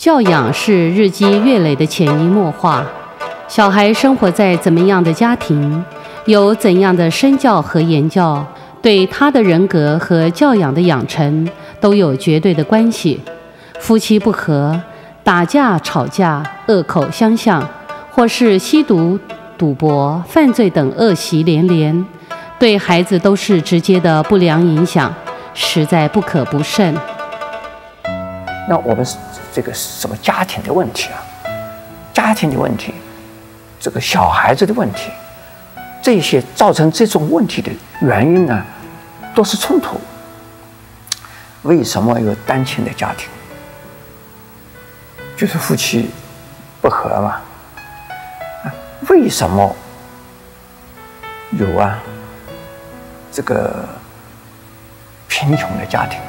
教养是日积月累的潜移默化。小孩生活在怎么样的家庭，有怎样的身教和言教，对他的人格和教养的养成都有绝对的关系。夫妻不和、打架吵架、恶口相向，或是吸毒、赌博、犯罪等恶习连连，对孩子都是直接的不良影响，实在不可不慎。那我们这个什么家庭的问题啊？家庭的问题，这个小孩子的问题，这些造成这种问题的原因呢，都是冲突。为什么有单亲的家庭？就是夫妻不和嘛。为什么有啊？这个贫穷的家庭？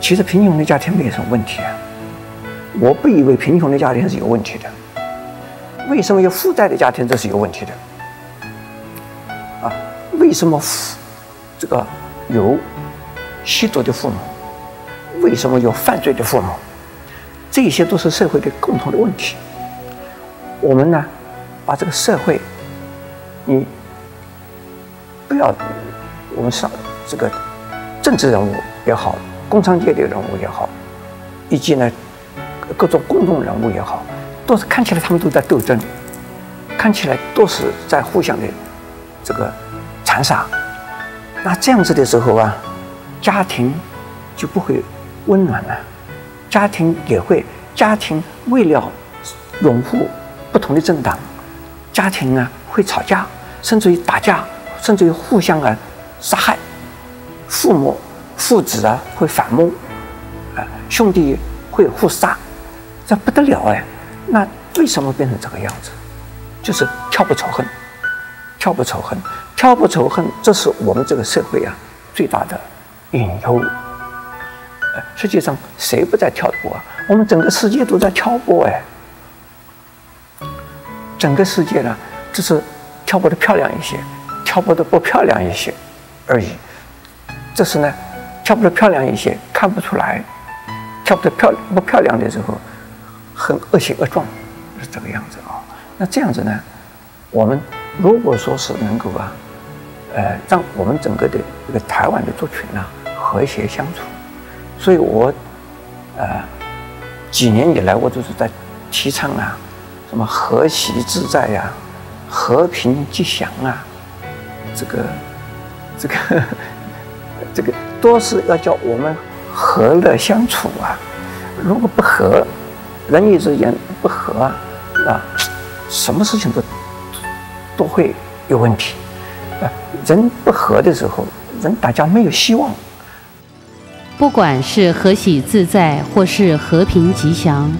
其实贫穷的家庭没有什么问题啊，我不以为贫穷的家庭是有问题的。为什么有负债的家庭这是有问题的？啊，为什么这个有吸毒的父母？为什么有犯罪的父母？这些都是社会的共同的问题。我们呢，把这个社会，你不要我们上这个政治人物也好。工商界的人物也好，以及呢各种公众人物也好，都是看起来他们都在斗争，看起来都是在互相的这个残杀。那这样子的时候啊，家庭就不会温暖了，家庭也会家庭为了拥护不同的政党，家庭啊会吵架，甚至于打架，甚至于互相啊杀害父母。父子啊会反目，啊兄弟会互杀，这不得了哎！那为什么变成这个样子？就是跳不仇恨，跳不仇恨，跳不仇恨，这是我们这个社会啊最大的隐忧。实际上谁不在挑拨啊？我们整个世界都在挑拨哎！整个世界呢，只是挑拨的漂亮一些，挑拨的不漂亮一些而已。这是呢。跳不得漂亮一些，看不出来；跳不得漂不漂亮的时候，很恶形恶状，是这个样子啊。那这样子呢，我们如果说是能够啊，呃，让我们整个的这个台湾的族群呢和谐相处，所以我呃几年以来我就是在提倡啊，什么和谐自在呀，和平吉祥啊，这个这个这个。都是要叫我们和乐相处啊！如果不和，人与之间不和啊，啊，什么事情都都会有问题啊！人不和的时候，人大家没有希望。不管是和喜自在，或是和平吉祥，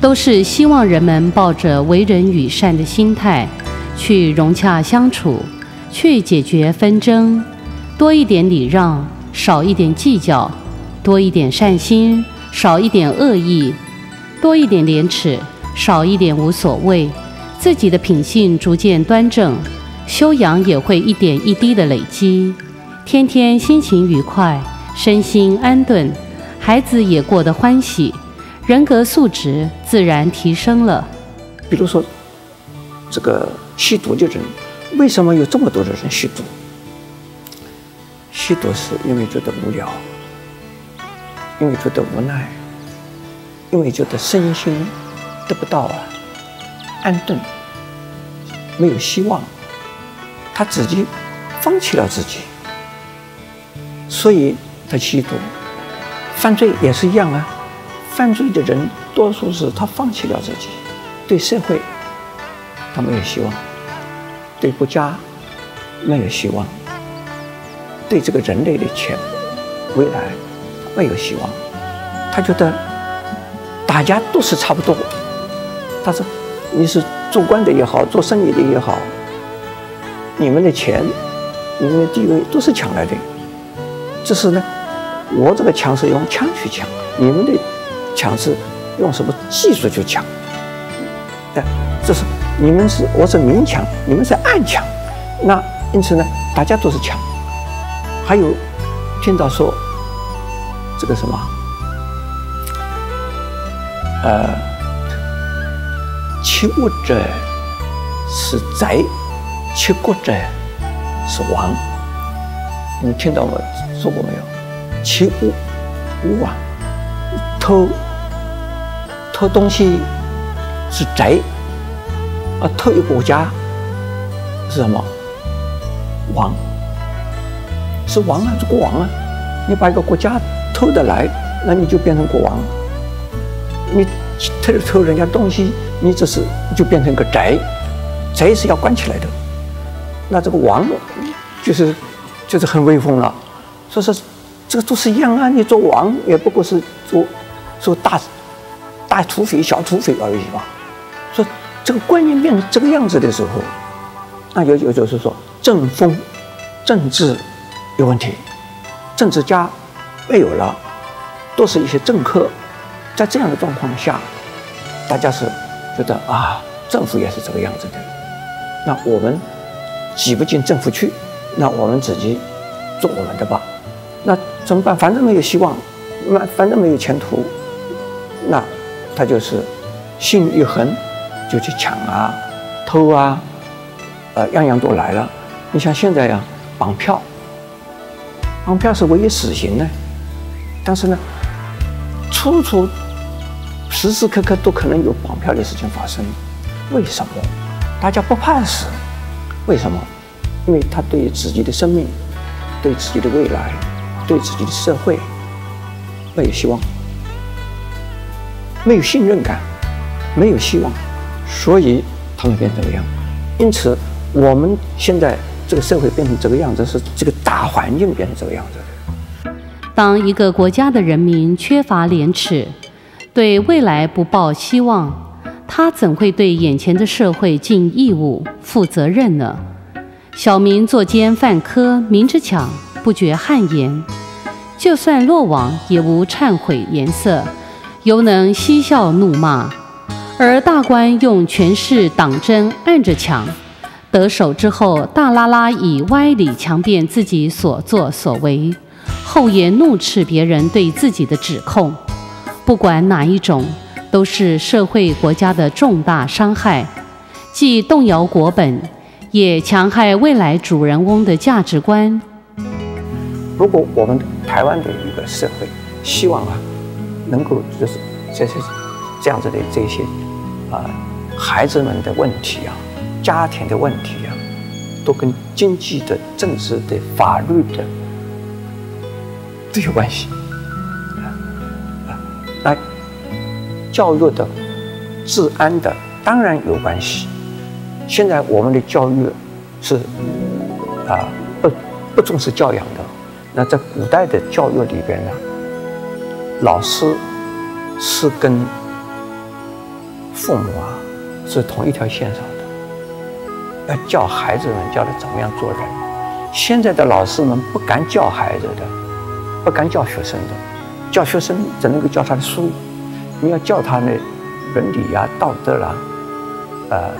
都是希望人们抱着为人与善的心态，去融洽相处，去解决纷争，多一点礼让。少一点计较，多一点善心；少一点恶意，多一点廉耻；少一点无所谓。自己的品性逐渐端正，修养也会一点一滴的累积。天天心情愉快，身心安顿，孩子也过得欢喜，人格素质自然提升了。比如说，这个吸毒的人，为什么有这么多的人吸毒？吸毒是因为觉得无聊，因为觉得无奈，因为觉得身心得不到啊安顿，没有希望，他自己放弃了自己，所以他吸毒。犯罪也是一样啊，犯罪的人多数是他放弃了自己，对社会他没有希望，对国家没有希望。对这个人类的前未来没有希望，他觉得大家都是差不多。他说：“你是做官的也好，做生意的也好，你们的钱、你们的地位都是抢来的。只是呢，我这个抢是用枪去抢，你们的抢是用什么技术去抢？哎，这是你们是我是明抢，你们是暗抢。那因此呢，大家都是抢。”还有听到说这个什么呃，欺恶者是贼，欺国者是王。你听到我说过没有？欺恶，恶啊，偷偷东西是贼，啊，偷一个国家是什么？王，是王啊，是国王啊！你把一个国家偷得来，那你就变成国王了。你偷偷人家东西，你这是就变成个贼，贼是要关起来的。那这个王就是就是很威风了。所以说，这个都是一样啊！你做王也不过是做做大大土匪、小土匪而已嘛。说这个观念变成这个样子的时候，那有有就是说政风、政治有问题，政治家没有了，都是一些政客。在这样的状况下，大家是觉得啊，政府也是这个样子的，那我们挤不进政府去，那我们自己做我们的吧。那怎么办？反正没有希望，那反正没有前途，那他就是心一横，就去抢啊、偷啊，呃，样样都来了。你像现在呀，绑票，绑票是唯一死刑呢，但是呢，处处。时时刻刻都可能有绑票的事情发生，为什么？大家不怕死？为什么？因为他对自己的生命、对自己的未来、对自己的社会没有希望，没有信任感，没有希望，所以他们变这个样。因此，我们现在这个社会变成这个样子，是这个大环境变成这个样子的。当一个国家的人民缺乏廉耻。对未来不抱希望，他怎会对眼前的社会尽义务、负责任呢？小民作奸犯科，明知抢，不觉汗颜，就算落网，也无忏悔颜色，犹能嬉笑怒骂；而大官用权势党争，按着抢，得手之后，大拉拉以歪理强辩自己所作所为，厚颜怒斥别人对自己的指控。不管哪一种，都是社会国家的重大伤害，既动摇国本，也强害未来主人翁的价值观。如果我们台湾的一个社会希望啊，能够就是这些这样子的这些啊孩子们的问题啊，家庭的问题啊，都跟经济的、政治的、法律的都有关系。那教育的、治安的当然有关系。现在我们的教育是啊不不重视教养的。那在古代的教育里边呢，老师是跟父母啊是同一条线上的，要教孩子们教他怎么样做人。现在的老师们不敢教孩子的，不敢教学生的。教学生只能够教他的书，你要教他呢伦理呀、道德啦，呃，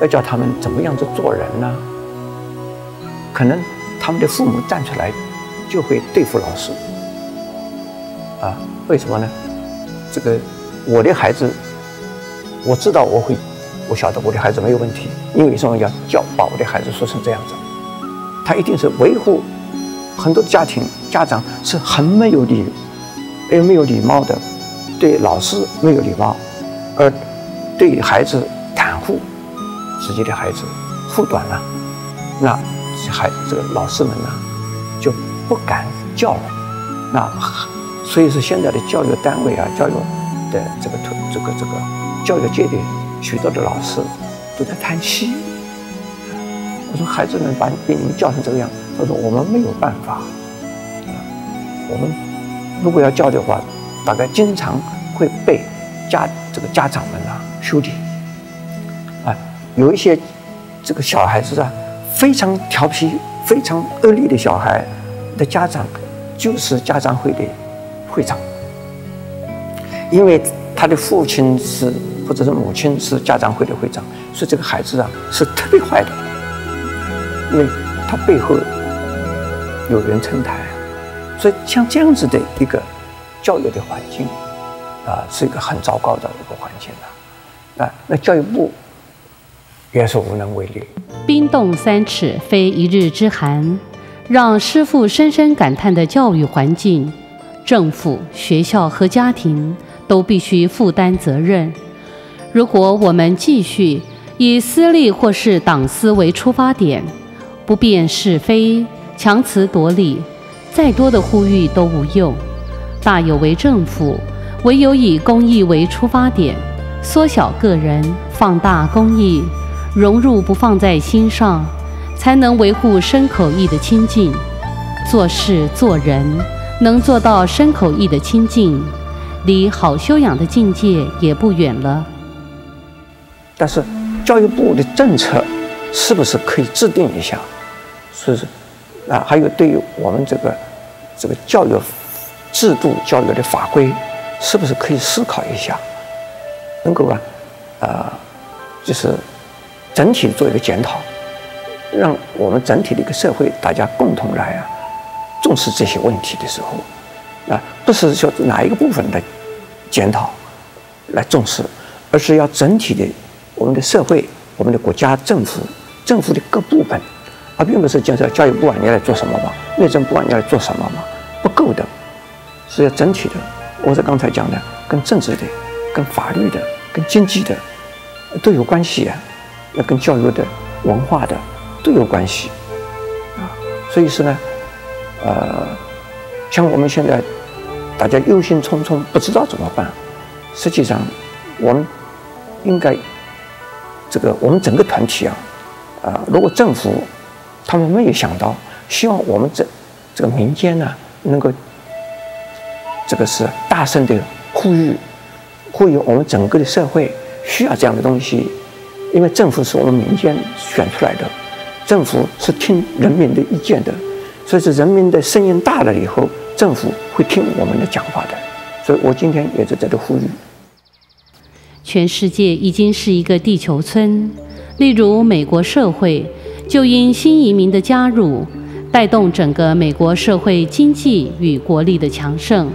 要教他们怎么样子做人呢？可能他们的父母站出来就会对付老师，啊，为什么呢？这个我的孩子，我知道我会，我晓得我的孩子没有问题，因为什么要教把我的孩子说成这样子？他一定是维护很多家庭家长是很没有理由。又没有礼貌的，对老师没有礼貌，而对孩子袒护自己的孩子护短了，那孩这个老师们呢就不敢教了。那所以说现在的教育单位啊，教育的这个这个这个教育界的许多的老师都在叹息。我说孩子们把被你们教成这个样，他说我们没有办法，我们。如果要教的话，大概经常会被家这个家长们啊修理。啊，有一些这个小孩子啊，非常调皮、非常恶劣的小孩的家长，就是家长会的会长，因为他的父亲是或者是母亲是家长会的会长，所以这个孩子啊是特别坏的，因为他背后有人撑台。所以，像这样子的一个教育的环境，啊，是一个很糟糕的一个环境了。啊，那教育部也是无能为力。冰冻三尺，非一日之寒，让师傅深深感叹的教育环境，政府、学校和家庭都必须负担责任。如果我们继续以私利或是党私为出发点，不辨是非，强词夺理，再多的呼吁都无用。大有为政府，唯有以公益为出发点，缩小个人，放大公益，融入不放在心上，才能维护身口意的清净。做事做人，能做到身口意的清净，离好修养的境界也不远了。但是，教育部的政策是不是可以制定一下？是不是？啊，还有对于我们这个这个教育制度、教育的法规，是不是可以思考一下？能够啊，啊，就是整体做一个检讨，让我们整体的一个社会大家共同来啊重视这些问题的时候，啊，不是说哪一个部分的检讨来重视，而是要整体的。我们的社会，我们的国家政府，政府的各部分，而并不是建设教育部啊，你来做什么嘛？内政部啊，你来做什么嘛？不够的，是要整体的。我是刚才讲的，跟政治的、跟法律的、跟经济的都有关系啊，那跟教育的、文化的都有关系啊。所以说呢，呃，像我们现在大家忧心忡忡，不知道怎么办。实际上，我们应该。这个我们整个团体啊，啊，如果政府他们没有想到，希望我们这这个民间呢，能够这个是大声的呼吁，呼吁我们整个的社会需要这样的东西，因为政府是我们民间选出来的，政府是听人民的意见的，所以说人民的声音大了以后，政府会听我们的讲话的，所以我今天也在这里呼吁。全世界已经是一个地球村。例如，美国社会就因新移民的加入，带动整个美国社会经济与国力的强盛。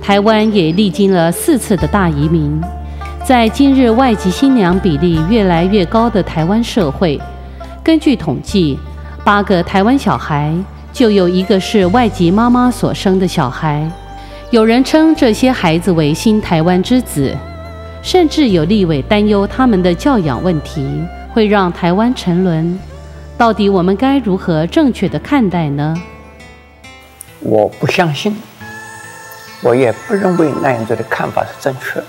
台湾也历经了四次的大移民。在今日外籍新娘比例越来越高的台湾社会，根据统计，八个台湾小孩就有一个是外籍妈妈所生的小孩。有人称这些孩子为新台湾之子。甚至有立委担忧他们的教养问题会让台湾沉沦，到底我们该如何正确的看待呢？我不相信，我也不认为那样子的看法是正确。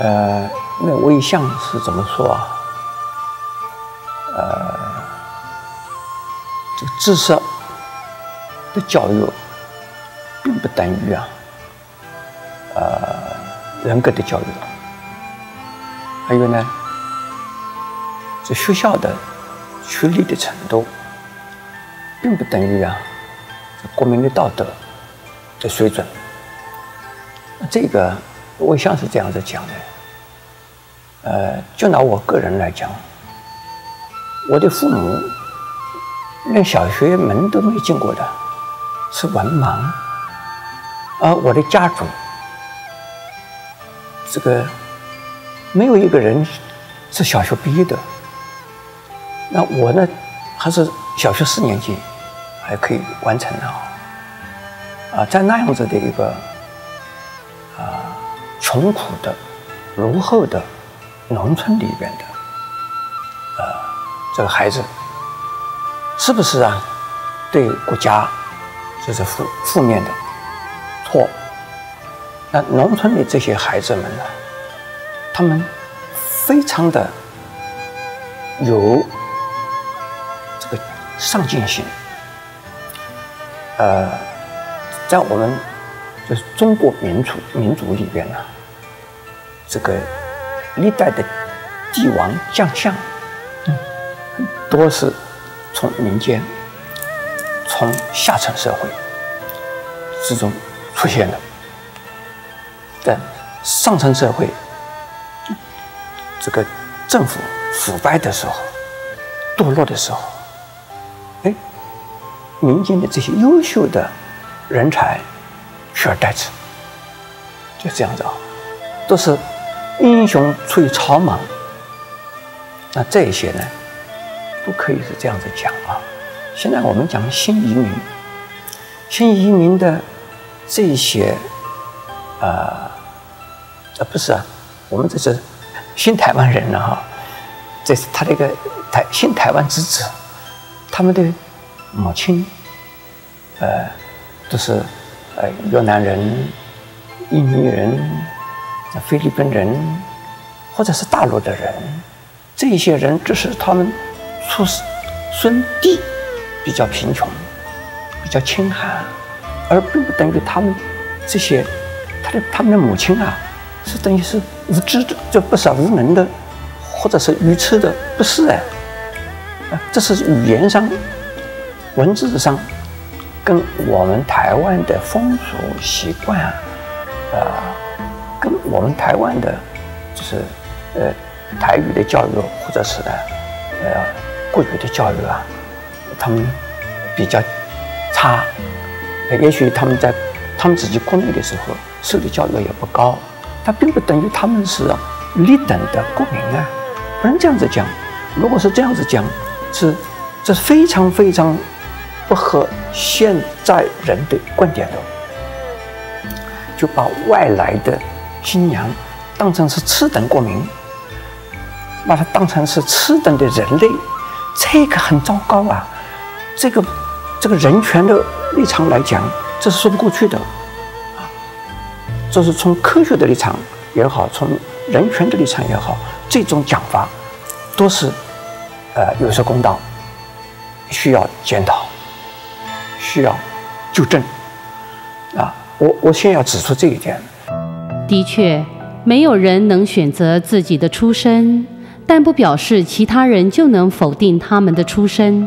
呃，那我一向是怎么说啊？呃，这个知识的教育并不等于啊，呃。人格的教育，还有呢，这学校的学历的程度，并不等于啊，国民的道德的水准。这个我想是这样子讲的。呃，就拿我个人来讲，我的父母连小学门都没进过的，是文盲，而我的家族。这个没有一个人是小学毕业的，那我呢还是小学四年级还可以完成啊，啊，在那样子的一个啊穷苦的落后的农村里边的啊这个孩子，是不是啊对国家这是负负面的错？那农村的这些孩子们呢，他们非常的有上进心。呃，在我们就是中国民族民族里边呢，这个历代的帝王将相，嗯，多是从民间、从下层社会之中出现的。在上层社会，这个政府腐败的时候、堕落的时候，哎，民间的这些优秀的人才取而代之，就这样子啊，都是英雄出于草莽。那这一些呢，都可以是这样子讲啊。现在我们讲新移民，新移民的这些，呃，呃，不是啊，我们这是新台湾人了哈。这是他的一个台新台湾之子，他们的母亲，呃，都是呃越南人、印尼人、菲律宾人，或者是大陆的人。这些人只是他们出生地比较贫穷、比较清寒，而并不等于他们这些他的他们的母亲啊，是等于是无知的，就不是无能的，或者是愚痴的，不是哎，啊，这是语言上、文字上跟我们台湾的风俗习惯啊，呃，跟我们台湾的，就是呃。台语的教育，或者是，呃，国语的教育啊，他们比较差。也许他们在他们自己国内的时候受的教育也不高，但并不等于他们是立等的国民啊，不能这样子讲。如果是这样子讲，是这是非常非常不合现在人的观点的，就把外来的新娘当成是次等国民。把它当成是次等的人类，这个很糟糕啊！这个这个人权的立场来讲，这是说不过去的啊！这是从科学的立场也好，从人权的立场也好，这种讲法都是呃有失公道，需要检讨，需要纠正啊！我我先要指出这一点。的确，没有人能选择自己的出身。但不表示其他人就能否定他们的出身。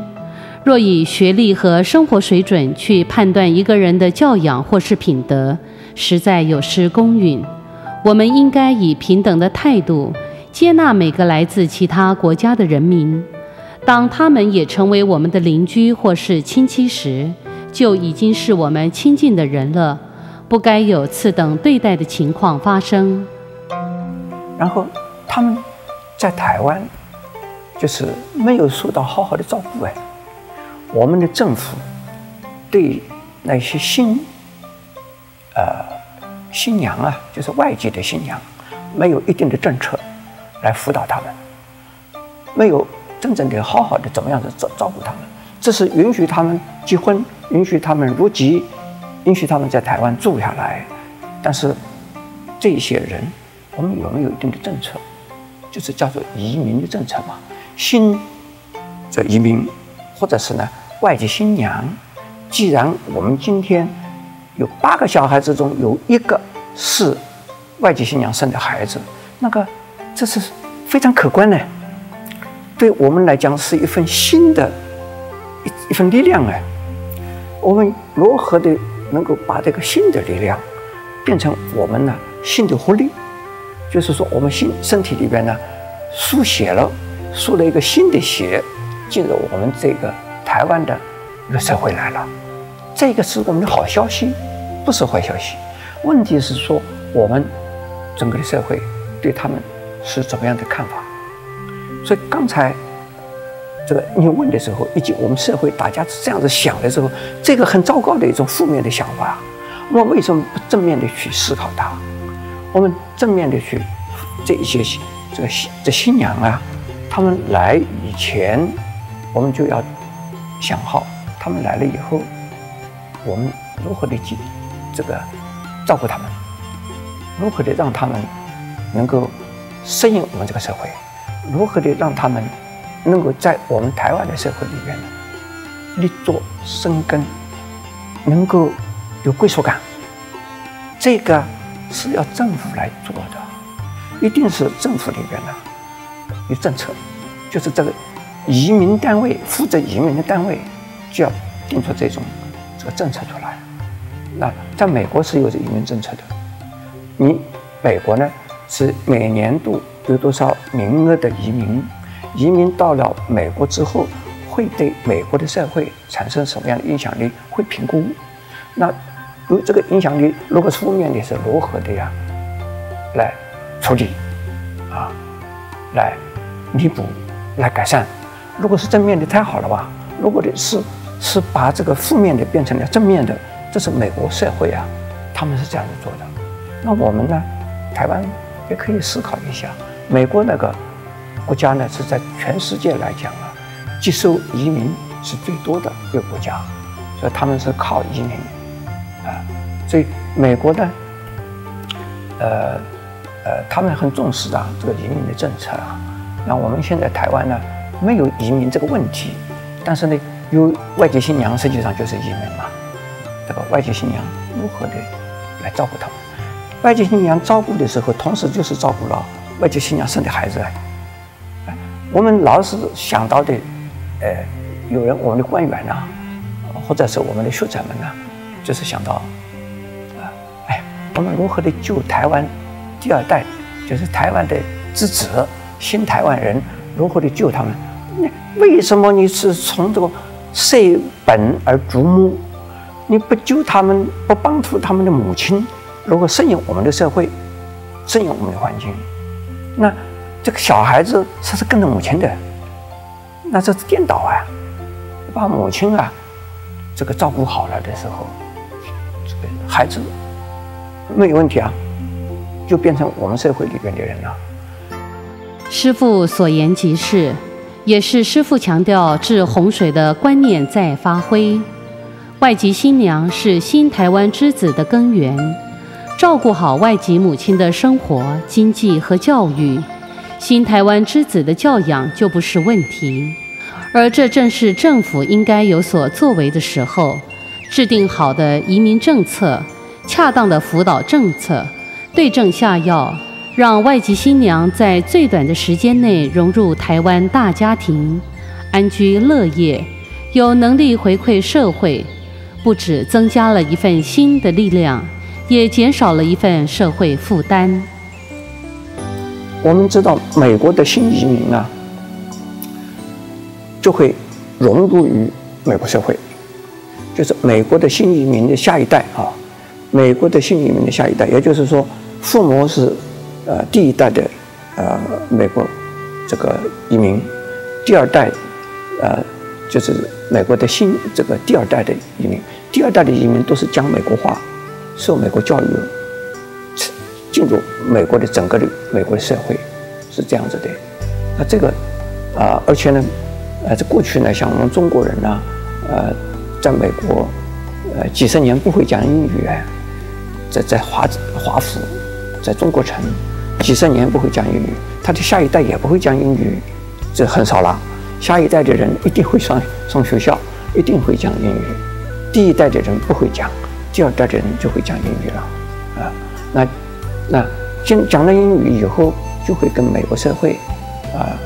若以学历和生活水准去判断一个人的教养或是品德，实在有失公允。我们应该以平等的态度接纳每个来自其他国家的人民。当他们也成为我们的邻居或是亲戚时，就已经是我们亲近的人了，不该有次等对待的情况发生。然后他们。在台湾，就是没有受到好好的照顾哎。我们的政府对那些新呃新娘啊，就是外籍的新娘，没有一定的政策来辅导他们，没有真正的好好的怎么样子照照顾他们。这是允许他们结婚，允许他们入籍，允许他们在台湾住下来。但是这些人，我们有没有一定的政策？就是叫做移民的政策嘛，新这移民，或者是呢外籍新娘，既然我们今天有八个小孩子中有一个是外籍新娘生的孩子，那个这是非常可观的，对我们来讲是一份新的一份力量哎，我们如何的能够把这个新的力量变成我们呢新的活力？就是说，我们心身体里边呢，输血了，输了一个新的血，进入我们这个台湾的一个社会来了。这个是我们的好消息，不是坏消息。问题是说，我们整个的社会对他们是怎么样的看法？所以刚才这个你问的时候，以及我们社会大家这样子想的时候，这个很糟糕的一种负面的想法，我们为什么不正面的去思考它？我们正面的去，这一些这个新这新娘啊，他们来以前，我们就要想好，他们来了以后，我们如何的去这个照顾他们，如何的让他们能够适应我们这个社会，如何的让他们能够在我们台湾的社会里面立足生根，能够有归属感，这个。是要政府来做的，一定是政府里边的有政策，就是这个移民单位负责移民的单位就要定出这种这个政策出来。那在美国是有这移民政策的，你美国呢是每年度有多少名额的移民，移民到了美国之后会对美国的社会产生什么样的影响力，会评估。那。如这个影响力如果是负面的是如何的呀？来处理，啊，来弥补，来改善。如果是正面的，太好了吧？如果的是是把这个负面的变成了正面的，这是美国社会啊，他们是这样子做的。那我们呢，台湾也可以思考一下，美国那个国家呢是在全世界来讲啊，接收移民是最多的一个国家，所以他们是靠移民啊，所以美国呢，呃呃，他们很重视啊这个移民的政策啊。那我们现在台湾呢？没有移民这个问题，但是呢，有外籍新娘，实际上就是移民嘛。这个外籍新娘如何的来照顾他们？外籍新娘照顾的时候，同时就是照顾了外籍新娘生的孩子。我们老是想到的，呃，有人我们的官员呐，或者是我们的学者们呐，就是想到，啊，哎，我们如何的救台湾第二代，就是台湾的之子，新台湾人。如何的救他们？那为什么你是从这个舍本而逐母？你不救他们，不帮助他们的母亲，如何适应我们的社会，适应我们的环境？那这个小孩子他是跟着母亲的，那这是颠倒啊！把母亲啊这个照顾好了的时候，这个孩子没有问题啊，就变成我们社会里边的人了。师父所言极是，也是师父强调治洪水的观念在发挥。外籍新娘是新台湾之子的根源，照顾好外籍母亲的生活、经济和教育，新台湾之子的教养就不是问题。而这正是政府应该有所作为的时候，制定好的移民政策，恰当的辅导政策，对症下药。让外籍新娘在最短的时间内融入台湾大家庭，安居乐业，有能力回馈社会，不止增加了一份新的力量，也减少了一份社会负担。我们知道，美国的新移民啊，就会融入于美国社会，就是美国的新移民的下一代啊，美国的新移民的下一代，也就是说，父母是。呃，第一代的呃美国这个移民，第二代呃就是美国的新这个第二代的移民，第二代的移民都是讲美国话，受美国教育，进入美国的整个的美国的社会是这样子的。那这个啊，而且呢，呃，在过去呢，像我们中国人呢，呃，在美国呃几十年不会讲英语，在在华华府，在中国城。几十年不会讲英语，他的下一代也不会讲英语，这很少了。下一代的人一定会上上学校，一定会讲英语。第一代的人不会讲，第二代的人就会讲英语了。啊，那那讲讲了英语以后，就会跟美国社会啊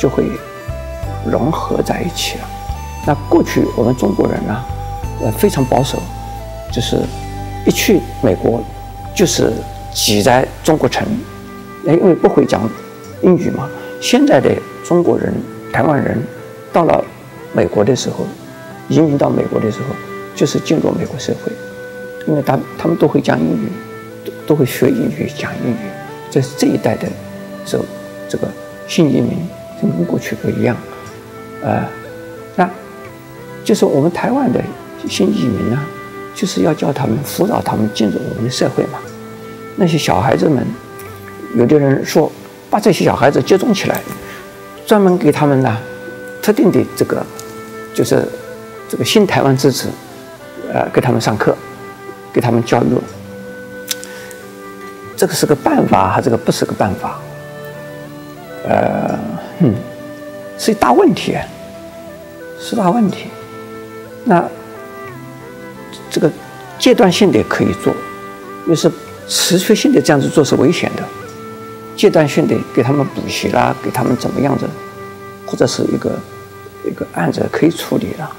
就会融合在一起了。那过去我们中国人呢，呃非常保守，就是一去美国就是挤在中国城。因为不会讲英语嘛，现在的中国人、台湾人到了美国的时候，移民到美国的时候，就是进入美国社会，因为他他们都会讲英语，都会学英语、讲英语。这是这一代的这这个新移民，跟过去不一样。呃，那就是我们台湾的新移民呢，就是要叫他们辅导他们进入我们的社会嘛。那些小孩子们。有的人说，把这些小孩子集中起来，专门给他们呢特定的这个，就是这个新台湾支持，呃，给他们上课，给他们教育，这个是个办法还是个不是个办法？呃，嗯，是一大问题，是大问题。那这个阶段性的可以做，又是持续性的这样子做是危险的。阶段性的给他们补习啦，给他们怎么样子，或者是一个一个案子可以处理了。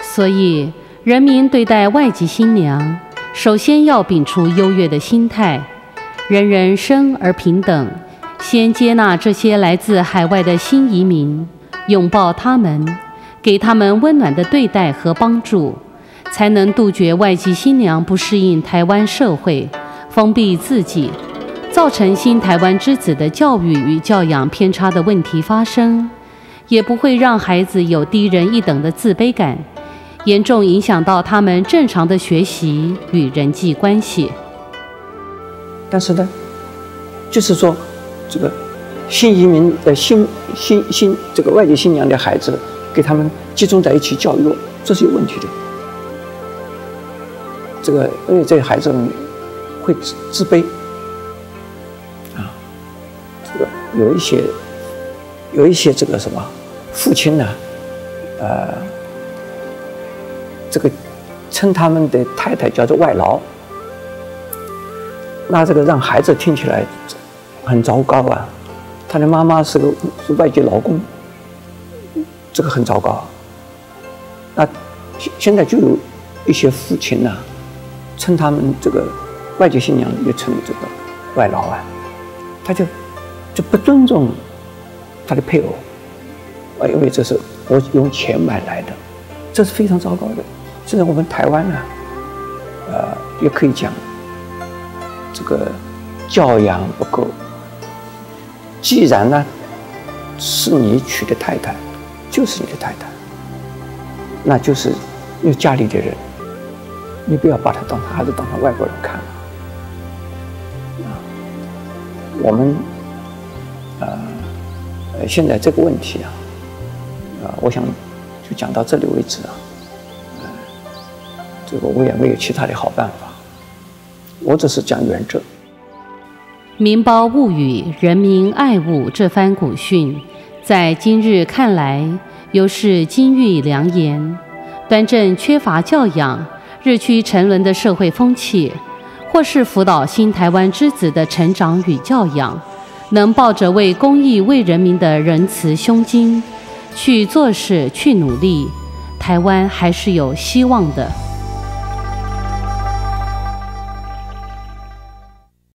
所以，人民对待外籍新娘，首先要摒除优越的心态，人人生而平等，先接纳这些来自海外的新移民，拥抱他们，给他们温暖的对待和帮助，才能杜绝外籍新娘不适应台湾社会。封闭自己，造成新台湾之子的教育与教养偏差的问题发生，也不会让孩子有低人一等的自卑感，严重影响到他们正常的学习与人际关系。但是呢，就是说，这个新移民的新新新这个外籍新娘的孩子，给他们集中在一起教育，这是有问题的。这个因为这些孩子会自自卑啊，这个有一些有一些这个什么父亲呢，呃，这个称他们的太太叫做外劳。那这个让孩子听起来很糟糕啊！他的妈妈是个是外籍劳工，这个很糟糕。那现现在就有一些父亲呢，称他们这个外籍新娘也称这个外劳啊，他就就不尊重他的配偶，啊，因为这是我用钱买来的，这是非常糟糕的。现在我们台湾呢，呃，也可以讲。这个教养不够。既然呢，是你娶的太太，就是你的太太，那就是你家里的人，你不要把她当孩子当成外国人看。啊，我们呃，现在这个问题啊，啊，我想就讲到这里为止啊。我也没有其他的好办法。我只是讲原则。民胞物语，人民爱物这番古训，在今日看来，犹是金玉良言。端正缺乏教养、日趋沉沦的社会风气，或是辅导新台湾之子的成长与教养，能抱着为公益、为人民的仁慈胸襟去做事、去努力，台湾还是有希望的。